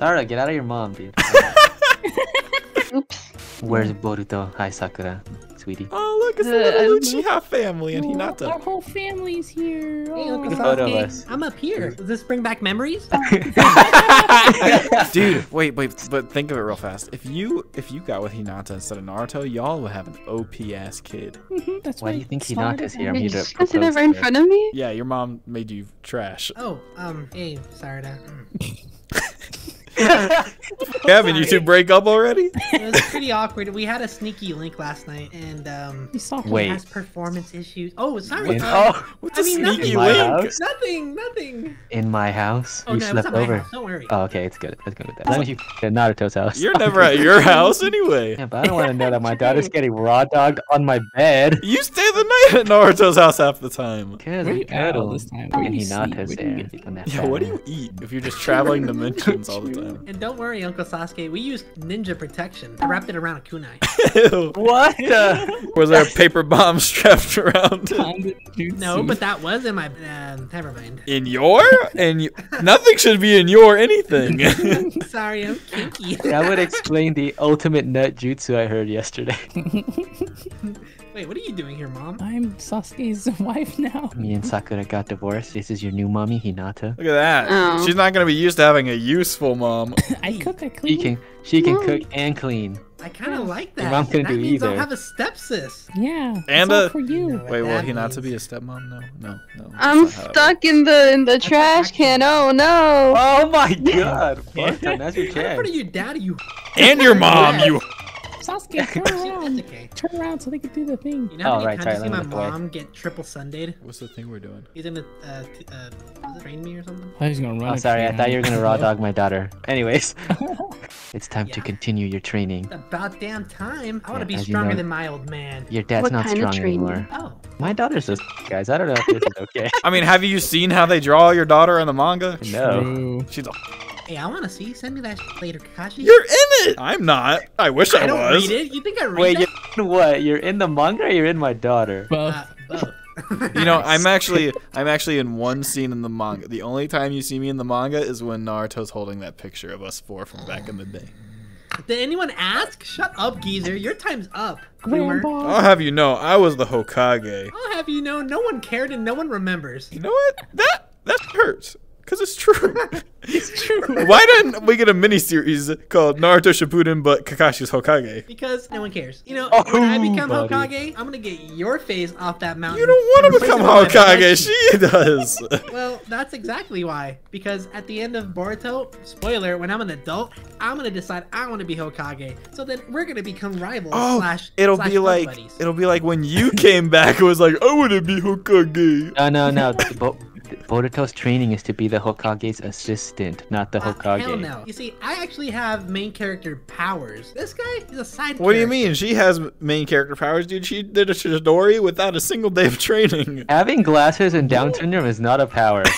Sarah, get out of your mom, dude. Oops. Where's Boruto? Hi, Sakura. Sweetie. Oh, look, it's the Uh, little Uchiha family and Oh, Our Hinata. whole family's here. Hey, Oh. Uncle Photo of Sasuke, us. I'm up here. Does this bring back memories? Dude, wait, wait, but think of it real fast. If you if you got with Hinata instead of Naruto, y'all would have an OP ass kid. Mhm, That's Why do you think Hinata's here? I'm Did here you to just go sit propose there right in front of me? Yeah, your mom made you trash. oh, um, hey, Sarada. yeah. Kevin, you two break up already? It was pretty awkward. We had a sneaky link last night, and um, You saw her. Wait. has performance issues. Oh, it's not. uh, oh, What's I a mean, sneaky in my link? Nothing, nothing. In my house? Oh you no, it's slept not my over. house. Don't worry. Oh, okay, it's good. Let's go with that. As long as you at Naruto's house. You're never at your house anyway. Yeah, but I don't want to know that my daughter's getting raw dogged on my bed. You stay the night at Naruto's house half the time. Because Where we you at all this time? Where And you sleep? Hinata's Where do you there. get- on that Yeah, what do you eat if you're just traveling dimensions all the time? And don't worry, Uncle Sasuke. We used ninja protection. I wrapped it around a kunai. What? the- Was there a paper bomb strapped around it? No, but that was in my. Uh, never mind. In your? And you, nothing should be in your anything. Sorry, I'm kinky. that would explain the ultimate nut jutsu I heard yesterday. Wait, what are you doing here, Mom? I'm Sasuke's wife now. Me and Sakura got divorced. This is your new mommy, Hinata. Look at that. Oh. She's not gonna be used to having a useful mom. I cook, I clean. She clean. can she can Mom. cook and clean. I kind of like that. Your mom couldn't that do means I'll have a stepsis. Yeah. And all a- for you. No. Wait, will that Hinata means- be a stepmom? No, no, no. I'm not how that stuck in the in the trash can. Oh no! Oh my god! Fuck, that's your I'm in front of your daddy, you. And your mom, you. Sasuke, turn around. okay. Turn around so they can do the thing. You know how Oh, many right, times sorry, I see my me look mom get triple Sundayed? What's the thing we're doing? He's gonna uh, t- uh, train me or something? I was gonna run. Oh, a sorry. I thought you were gonna raw dog my daughter. Anyways, it's time to continue your training. It's about damn time. I want to Yeah, be as you stronger know- than my old man. Your dad's What not kind of strong training? anymore. Oh, My daughter's a guys. I don't know if this is okay. I mean, have you seen how they draw your daughter in the manga? No. She's a. hey, I want to see. Send me that sh- later, Kakashi. You're in it. I'm not. I wish I, I don't was. read it. You think I read Wait, that? you're in what? You're in the manga or you're in my daughter? Both. Uh, both. You know, I'm actually, I'm actually in one scene in the manga. The only time you see me in the manga is when Naruto's holding that picture of us four from back in the day. Did anyone ask? Shut up, geezer. Your time's up. Groomer. Grandpa. I'll have you know, I was the Hokage. I'll have you know, no one cared and no one remembers. You know what? That that hurts. Cause it's true. It's true. Why didn't we get a mini series called Naruto Shippuden but Kakashi's Hokage? Because no one cares. You know, Oh, when I become buddy. Hokage, I'm gonna get your face off that mountain. You don't want to become it with my Hokage. She does. Well, that's exactly why. Because at the end of Boruto, spoiler, when I'm an adult, I'm gonna decide I want to be Hokage. So then we're gonna become rivals. Oh, slash, it'll slash be like buddies. it'll be like when you came back. It was like I want to be Hokage. No, no, no. Bo- Boruto's training is to be the Hokage's assistant, not the Uh, Hokage. hell no. You see, I actually have main character powers. This guy is a side. What do you mean? She has main character powers, dude. She did a Chidori without a single day of training. Having glasses and Down syndrome is not a power.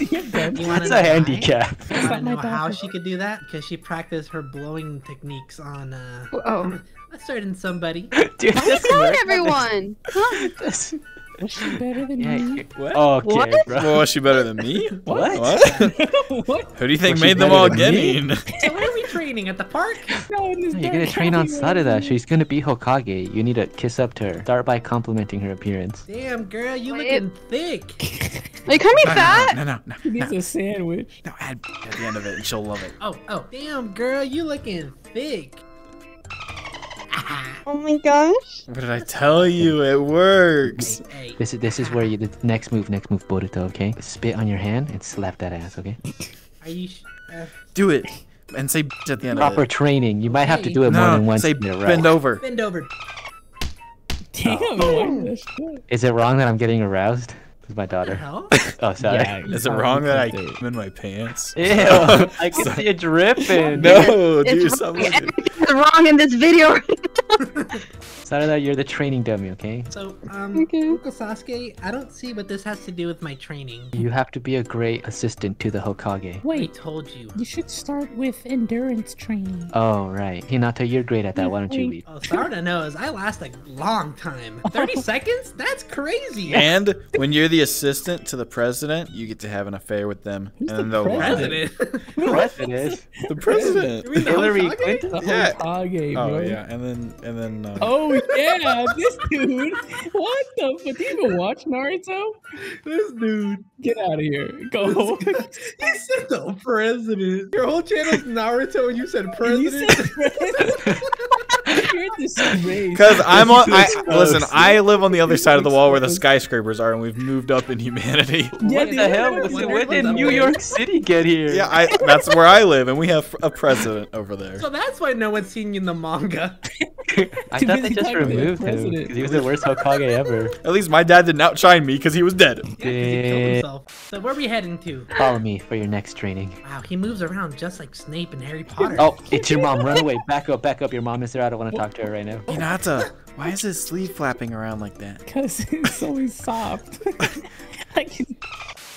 You That's a why? handicap. You wanna not my know how she could do that? Because she practiced her blowing techniques on uh, Oh, a certain somebody. Dude, this not nerd- everyone. Huh? This- Was she better than Yeah, me? you- What? okay, What? bro. Well, was she better than me? What? What? what? Who do you think Was made them all than getting? So where are we training at the park? No, in this You're gonna train on alleyway. Sarada. She's gonna be Hokage. You need to kiss up to her. Start by complimenting her appearance. Damn, girl, you Wait. looking thick. Are you calling me No, fat? no, no, no, She no, needs no. a sandwich. No, add at the end of it, and she'll love it. Oh, oh, damn, girl, you looking thick. Oh my gosh. What did I tell you? It works. Hey, hey. This is this is where you the next move, next move, Boruto. Okay, spit on your hand and slap that ass. Okay. Are you? Uh, Do it, and say at the end Proper of it. training. You might have to do it more than once. say to get it bend right. over. bend over. Damn, why did that shit? Is it wrong that I'm getting aroused? With my daughter. Oh, sorry. Yeah, Is it wrong that I am in my pants? Ew, I can see it dripping. No, dude, It's stop wrong. Wrong in this video. Sarada, you're the training dummy, okay? So, um, Okay. Uncle Sasuke, I don't see what this has to do with my training. You have to be a great assistant to the Hokage. Wait, I Wait, told you. you should start with endurance training. Oh, right. Hinata, you're great at that. Why don't you lead? Oh, Sarda knows I last a long time. 30 seconds? That's crazy. And when you're the assistant to the president, you get to have an affair with them. Who's and the then they'll President. What it is? The president. You mean the Hillary Hokage? Clinton? The Yeah. Hokage, bro. Oh yeah, and then and then. Uh, Oh yeah, this dude. What the? But do you even watch Naruto? This dude. Get out of here. Go. He said the president. Your whole channel's Naruto and you said You said president. You're disgraced. Because I'm on. I, listen, I live on the other side of the wall where the skyscrapers are, and we've moved up in humanity. Yeah, what the hell? what When, what did the- New York City get here? Yeah, I. That's where I live, and we have a president over there. So that's why no one's seen you in the manga. I Too thought they just talking to the removed him because he was the worst Hokage ever. At least my dad didn't outshine me because he was dead. Yeah, 'cause he killed himself. So where are we heading to? Follow me for your next training. Wow, he moves around just like Snape and Harry Potter. Oh, it's your mom. Run away. Back up, back up. Your mom is there. I don't want to talk to her right now. Hinata, why is his sleeve flapping around like that? Because it's always soft. I can...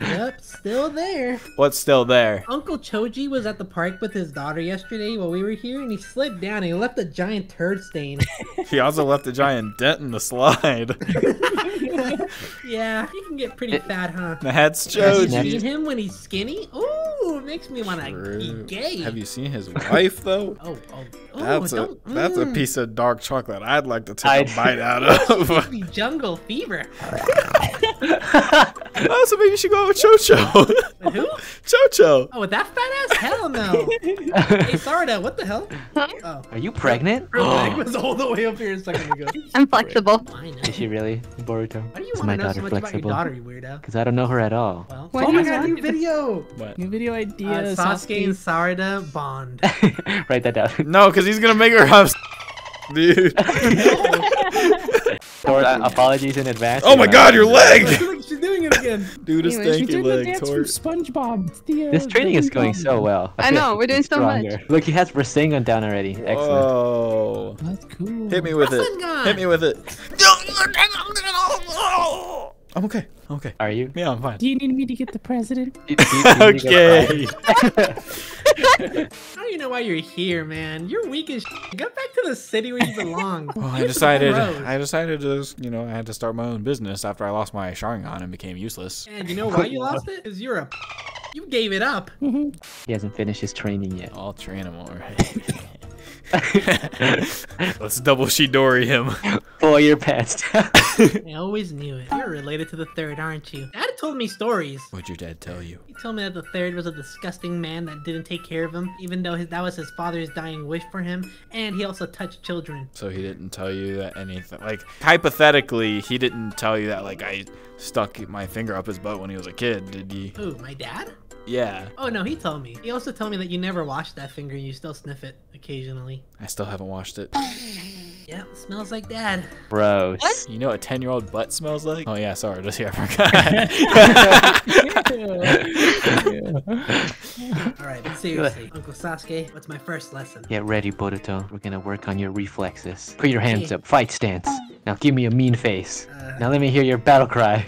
Yep, still there. What's still there? Uncle Choji was at the park with his daughter yesterday while we were here, and he slipped down and he left a giant turd stain. He also left a giant dent in the slide. yeah, he can get pretty fat, huh? That's Choji. Have you Choji. seen him when he's skinny? Ooh, makes me want to be True. gay. Have you seen his wife though? Oh, oh, oh! That's a don't, that's a mm. piece of dark chocolate I'd like to take I'd- a bite out of. Be jungle fever. oh, so maybe you should go out with Chocho. With who? Chocho. Oh, with that fat ass? Hell no. hey, Sarda, what the hell? Oh, Are you pregnant? her leg was all the way up here a second ago. I'm flexible. I know. Is she really, Boruto? Why do you Is want my to know so daughter much about your flexible? daughter, you weirdo? Because I don't know her at all. Well, Why oh do my you god, want- new video. What? New video Uh, idea. Sasuke and Sarda bond. Write that down. No, because he's gonna make her have. Dude. Or uh, apologies in advance. Oh my God, your leg! Look, she's doing it again. Dude, a Anyway, She stanky did the leg dance from. SpongeBob. It's the, uh, This training is going so Ball. well. I know, we're doing so much. Look, he has Rasengan down already. Excellent. Oh. That's cool. Hit me with it. Hit me with it. I'm okay. I'm okay. Are you? Yeah, I'm fine. Do you need me to get the president? Do- do do Okay. I don't even know why you're here, man. You're weak as sh- Get back to the city where you belong. Well, I decided. I decided to just, you know, I had to start my own business after I lost my Sharingan and became useless. And you know why you lost it? Because you're a. You gave it up. Mm-hmm. He hasn't finished his training yet. I'll train him already. Let's double Chidori him. Pull your pants down. I always knew it. You're related to the third, aren't you? Dad told me stories. What'd your dad tell you? He told me that the third was a disgusting man that didn't take care of him, even though his, that was his father's dying wish for him, and he also touched children. So he didn't tell you that anything. Like hypothetically, he didn't tell you that like I stuck my finger up his butt when he was a kid, did he? Who, my dad? Yeah. Oh no, he told me. He also told me that you never washed that finger and you still sniff it occasionally. I still haven't washed it. Yeah, it smells like dad. Gross. You know what a 10 year old butt smells like? Oh, yeah, sorry. Just here. I forgot. Alright, but seriously, Uncle Sasuke, what's my first lesson? Get ready, Boruto. We're gonna work on your reflexes. Put your hands up. Fight stance. Now give me a mean face. Uh, Now let me hear your battle cry.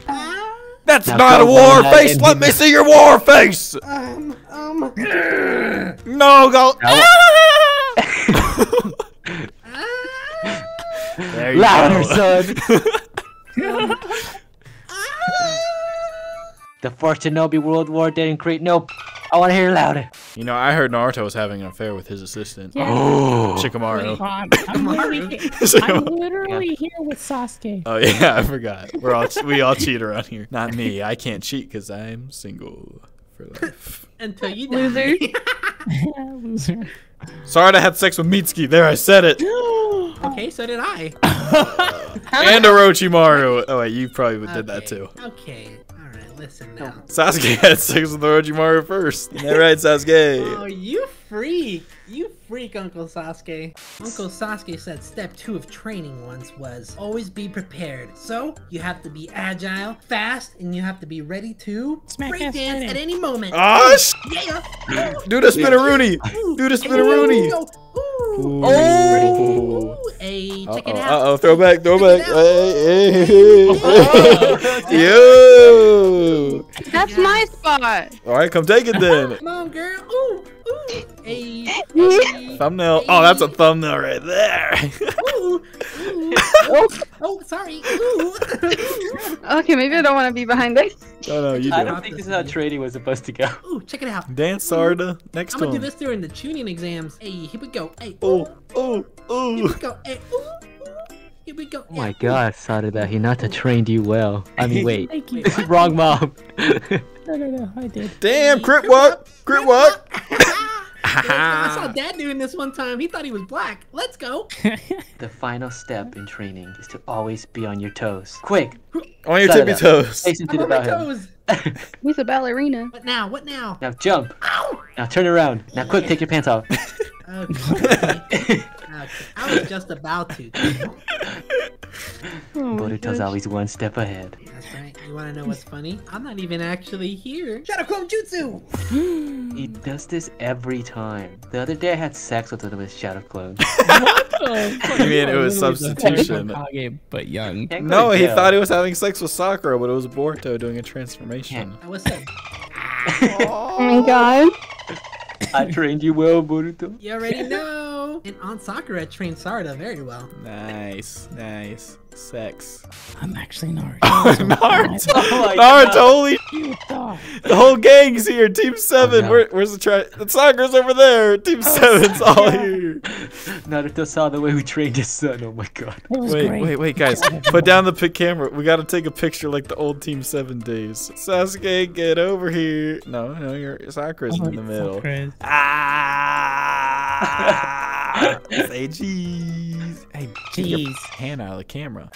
That's Now not a war face. Let me see your war face. um, um, No, go. Now- There you Louder, go. son. the Fourth Shinobi World War didn't create no. I want to hear louder. You know, I heard Naruto was having an affair with his assistant, Yeah. Oh. Shikamaru. I'm, I'm, literally, I'm Shikamaru. literally here with Sasuke. Oh yeah, I forgot. We're all we all cheat around here. Not me. I can't cheat because I'm single for life. until you die. Loser. Loser. Sorry, I had sex with Mitsuki. There, I said it. okay, so did I. And Orochimaru. Oh wait, you probably did that too. Okay, alright, listen now. Sasuke had sex with Orochimaru first. Isn't that right, Sasuke? Oh, you freak! You freak, Uncle Sasuke. Uncle Sasuke said step two of training once was always be prepared. So, you have to be agile, fast, and you have to be ready to Smack break dance fighting. at any moment. Ah, sh- Yeah! do the spinneroonie. Do the spinneroonie. Ooh, ooh. Ooh. Oh. Ooh, Hey, check Uh-oh, it out. uh-oh, throwback, throwback. It Hey, hey, hey. Yo. That's my spot. All right, come take it then. Come on, girl. Ooh, ooh. Hey, hey. Thumbnail. Oh, that's a thumbnail right there. Ooh, ooh. Oh, sorry. Ooh. Okay, maybe I don't want to be behind this. no, no, you do. I do. don't think this is how trading was supposed to go. Ooh, check it out. Dance, Sarda. Next I'm gonna do this during the Chunin exams. Hey, here we go. Hey, Oh, oh, Here oh. we go. Hey, ooh, ooh. Here we go. Oh my god, Sarada, Hinata oh. trained you well. I mean, wait. Thank you. Wrong mom. No, no, no, I did. Damn, crip walk, crip walk. I saw Dad doing this one time. He thought he was black. Let's go. the final step in training is to always be on your toes. Quick, On your Sarada, tippy toes. Say something I'm on my him. toes. He's a ballerina. What now? What now? Now jump. Now turn around. Now quick, take your pants off. Okay. Okay. I was just about to. Oh my Boruto's always one step ahead. That's right. You want to know what's funny? I'm not even actually here. Shadow Clone Jutsu. He does this every time. The other day I had sex with one of his shadow Clone. I oh, mean it was substitution? But young. No, he jail. thought he was having sex with Sakura, but it was Boruto doing a transformation. I was saying. Oh my god. I trained you well, Boruto. You already know. And Aunt Sakura trained Sarada very well. Nice, nice. Sex. I'm actually Naruto. Naruto! Oh my Naruto, God. holy You. The whole gang's here. Team seven. no. Where, where's the try? The Sakura's over there. Team seven's all here. Naruto saw the way we trained his son. Oh my god. Wait, great. wait, wait, guys. Put down the pic camera. We gotta take a picture like the old Team Seven days. Sasuke, get over here. No, no, your Sakura's Oh, in the middle. Sakura's- Ah! Say cheese. Hey, Cheese. hand out of the camera.